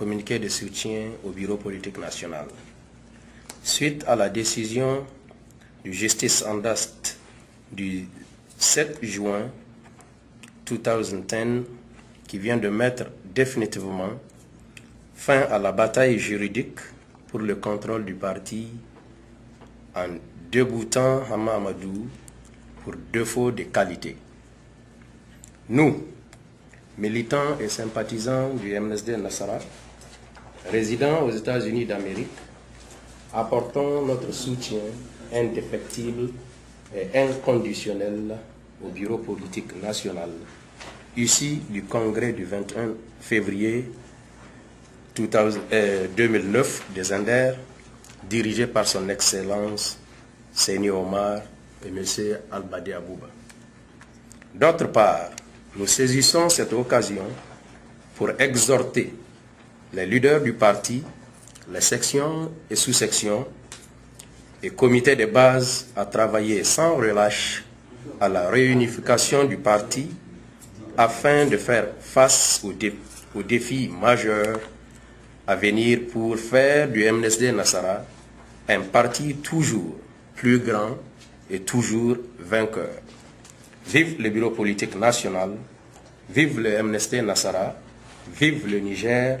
communiqué de soutien au Bureau politique national. Suite à la décision du Justice Andast du 7 juin 2010 qui vient de mettre définitivement fin à la bataille juridique pour le contrôle du parti en déboutant Hama Amadou pour défaut de qualité. Nous, militants et sympathisants du MSD Nassara, résidant aux États-Unis d'Amérique, apportons notre soutien indéfectible et inconditionnel au Bureau politique national, issu du congrès du 21 février 2009 des Indes, dirigé par son Excellence Seigneur Omar et M. Al-Badi Abouba. D'autre part, nous saisissons cette occasion pour exhorter les leaders du parti, les sections et sous-sections et comités de base à travailler sans relâche à la réunification du parti afin de faire face aux, aux défis majeurs à venir pour faire du MNSD Nassara un parti toujours plus grand et toujours vainqueur. Vive le bureau politique national, vive le MNSD Nassara, vive le Niger,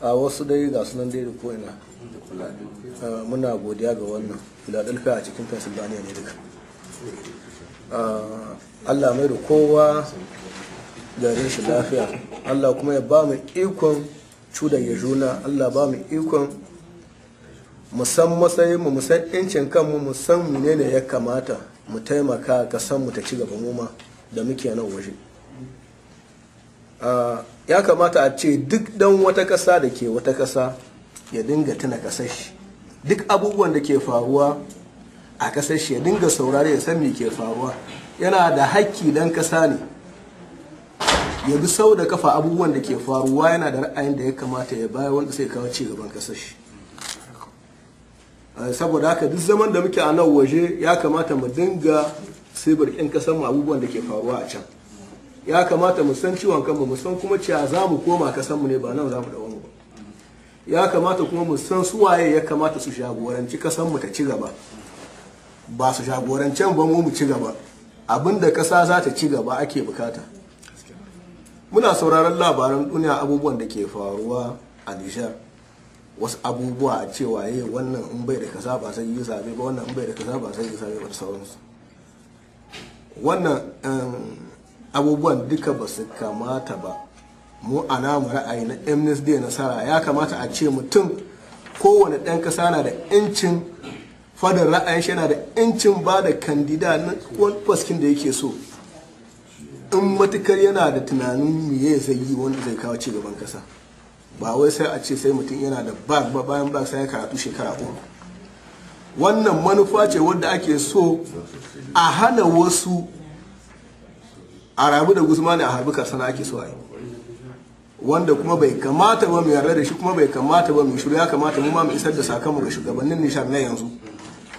a wasu dai ga sunan dai da ko'ina. Muna godiya ga wannan. Philadelphia a cikin Pennsylvania ne duka. Allah mai da kowa garin shi lafiya Allah kuma ya ba mu ikon ya juna Allah ba mu ikon mu san matsayin mu san incin kanmu mu san menene ya kamata mu taimaka ka san mu ta ci gaba mu ma da muke nan waje ya kamata a ce duk dan wata ƙasa da ke wata ƙasa ya dinga tuna ƙasar shi. Duk abubuwan da ke faruwa a ƙasar shi ya dinga saurare ya san me ke faruwa. Yana da hakki dan ƙasa ne. Ya bi sau da kafa abubuwan da ke faruwa yana da ra'ayin da ya kamata ya baya wanda sai kawo ci gaban ƙasar shi saboda haka duk zaman da muke a nan waje ya kamata mu dinga sibir ɗin ƙasar mu abubuwan da ke faruwa a can. Ya kamata mu san ciwon kanmu mu san kuma cewa za mu koma ƙasar mu ne ba nan za mu dawo ba. Ya kamata kuma mu san su waye ya kamata su jagoranci ƙasar mu ta ci gaba. Ba su jagorancen ba mu mu ci gaba. Abinda kasa za ta ci gaba ake buƙata. Muna sauraron labaran duniya abubuwan da ke faruwa a nijar. Wasu abubuwa a cewa yi wannan in bai da kaza ba sai yi zaɓe ba wannan in bai da kaza ba sai yi zaɓe ba sauransu. Wannan abubuwan duka ba su kamata ba. Mu a namu ra'ayi na amnesty nasara ya kamata a ce mutum kowane ɗan ƙasa na da 'yancin fadar ra'ayin shi yana da 'yancin ba da kandida na wani faskin da yake so. In matuƙar yana da tunanin miye zai yi wanda zai kawo ci gaban kasa ba wai sai a ce sai mutum yana da bag ba bayan bag sai ya karatu shekara uku. Wannan manufa ce wadda ake so a hana wasu a rabu da guzmani a harbi karsana ake so a yi. Wanda kuma bai kamata ba mu yarda da shi kuma bai kamata ba mu shiru ya kamata mu ma mu isar da sakamu ga shugabannin nishar na yanzu.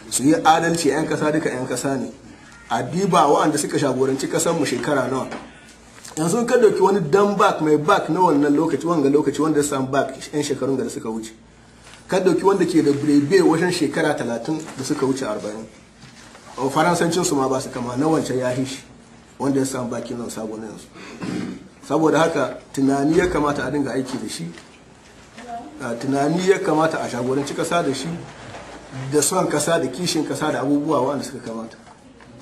Su yi adalci 'yan kasa duka 'yan kasa ne. A diba waɗanda suka shagoranci mu shekara nawa. Yanzu ka ɗauki wani dan bak mai bak na wannan lokaci wanga lokaci wanda samu bak yan shekarun da suka wuce. Ka ɗauki wanda ke da brebe wajen shekara talatin da suka wuce arba'in. Faransancin su ma ba su kama na wancan ya wanda ya samu baki nan sabo na yanzu. Saboda haka tunani ya kamata a dinga aiki da shi tunani ya kamata a shagoranci kasa da shi da son kasa da kishin kasa da abubuwa wanda suka kamata.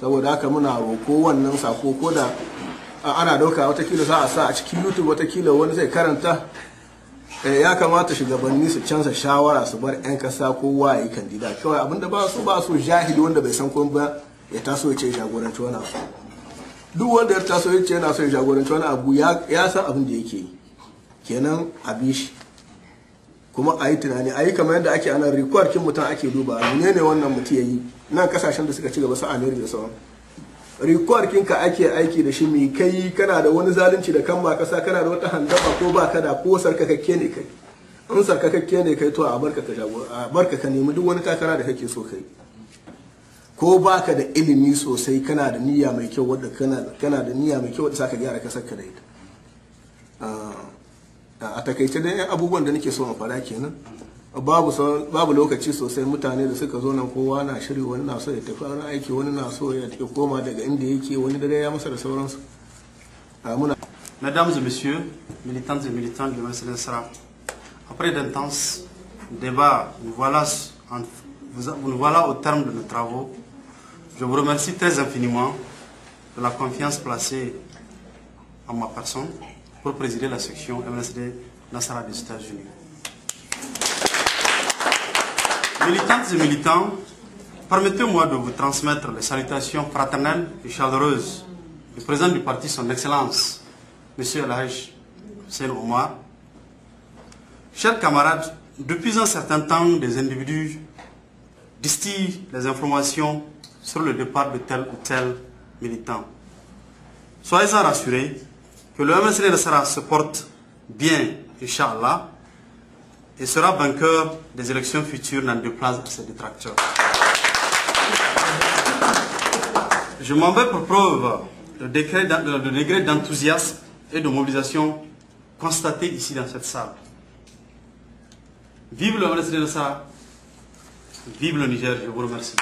Saboda haka muna roko wannan sako ko da ana ɗauka wataƙila za a sa a cikin youtube wataƙila wani zai karanta. Ya kamata shugabanni su canza shawara su bar 'yan kasa kowa ya yi kandida. Kawai abin da ba su ba su jahili wanda bai san kuma ba ya taso ya ce jagoranci wani abu. Duk wanda ya taso ya ce yana so ya jagoranci wani abu ya san abin da yake yi. Kenan a bi shi. Kuma a yi tunani a yi kamar yadda ake a nan rikuwar kin mutum ake duba ne ne wannan mutum ya yi. Nan ƙasashen da suka ci gaba su amerika da sauran. Rikuwar kinka ake aiki da shi mai kai kana da wani zalunci da kan kasa kana da wata handaba ko ba ka da ko sarkakakke ne kai. In sarkakakke ne kai to a barka ka nemi duk wani takara da kake so kai ko baka da ilimi sosai kana da niyya mai kyau wadda kana da niyya mai kyau wadda saka gyara ƙasar ka da ita. A taƙaice dai abubuwan da nake so in fara kenan. Babu babu lokaci sosai mutane da suka zo nan kowa na shiri wani na so ya tafi wani aiki wani na so ya koma daga inda yake wani dare ya masa da sauransu. Muna Mesdames et messieurs, militantes et militants du Sra, après d'intenses débats, nous voilà, en, nous voilà au terme de nos travaux. Je vous remercie très infiniment de la confiance placée en ma personne pour présider la section MSD Nassara des États-Unis. Militantes et militants, permettez-moi de vous transmettre les salutations fraternelles et chaleureuses du président du parti, son Excellence, M. Elhaj Hussein Omar. Chers camarades, depuis un certain temps, des individus distillent les informations sur le départ de tel ou tel militant. Soyez-en rassurés que le MSL se porte bien, Inch'Allah, et sera vainqueur des élections futures dans deux places à ses détracteurs. Je m'en vais pour preuve le, degré d'enthousiasme et de mobilisation constaté ici dans cette salle. Vive le MSD de Vive le Niger, je vous remercie.